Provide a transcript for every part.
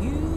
You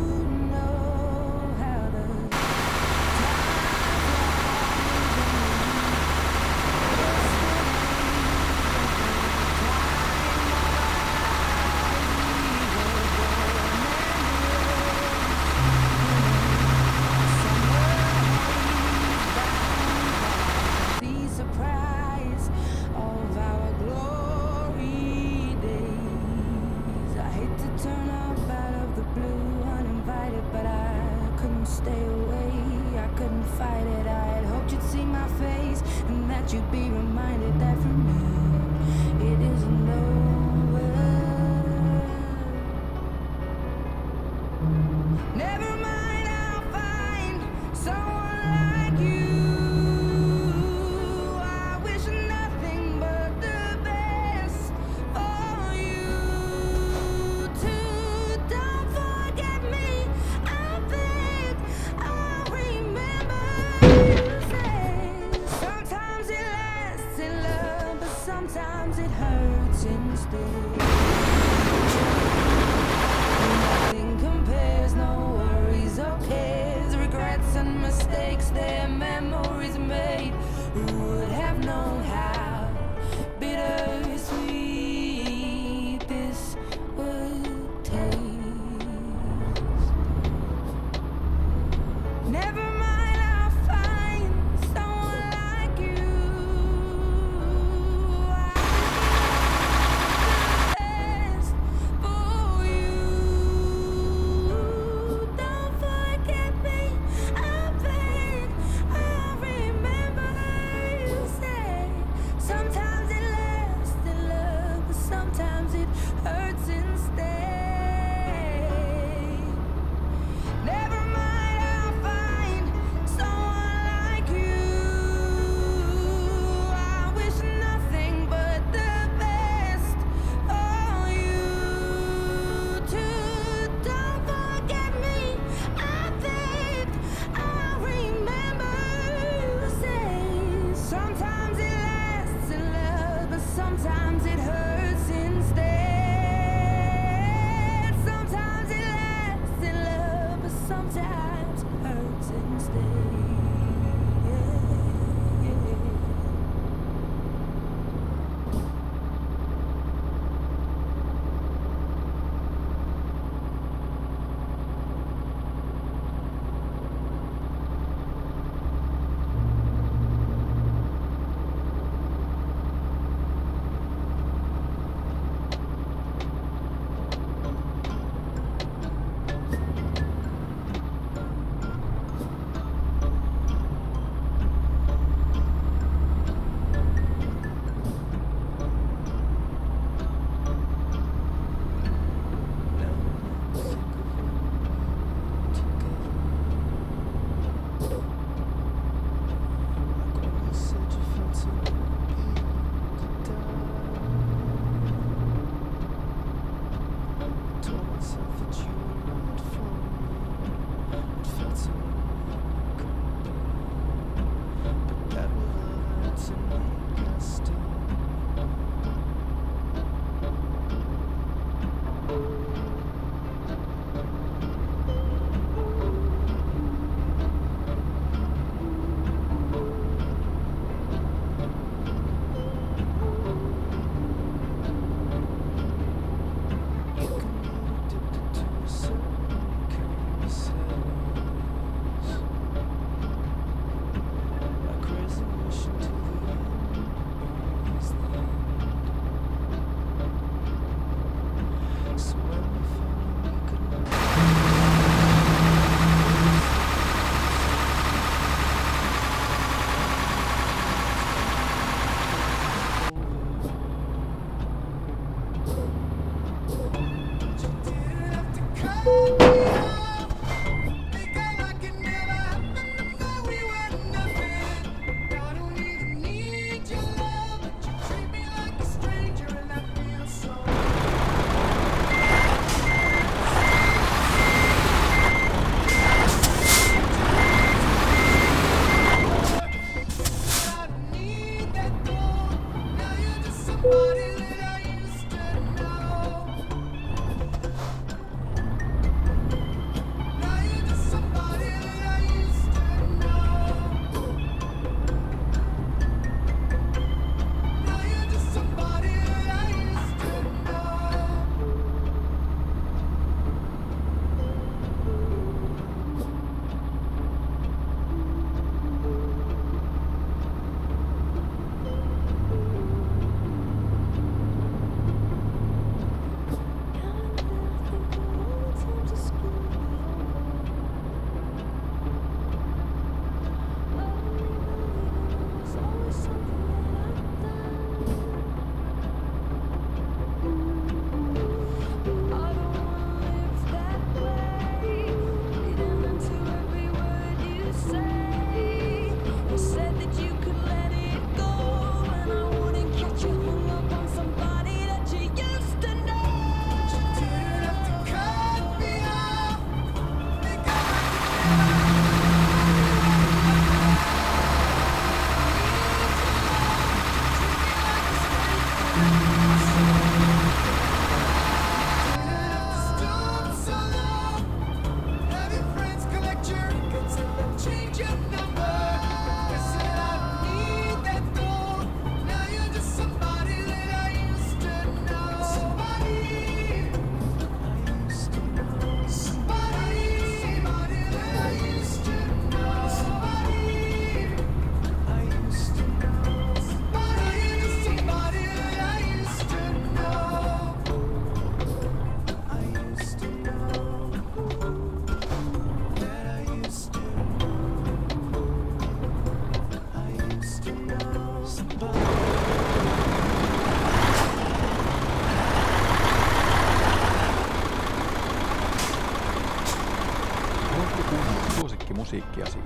Thank you.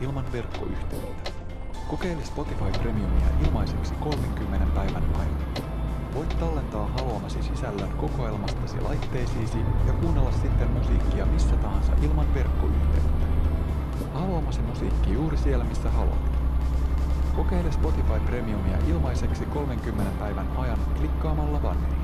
Ilman verkkoyhteyttä. Kokeile Spotify Premiumia ilmaiseksi 30 päivän ajan. Voit tallentaa haluamasi sisällön kokoelmastasi laitteisiisi ja kuunnella sitten musiikkia missä tahansa ilman verkkoyhteyttä. Haluamasi musiikki juuri siellä missä haluat. Kokeile Spotify Premiumia ilmaiseksi 30 päivän ajan klikkaamalla banneriin.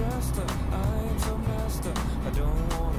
master, I'm so master. I don't want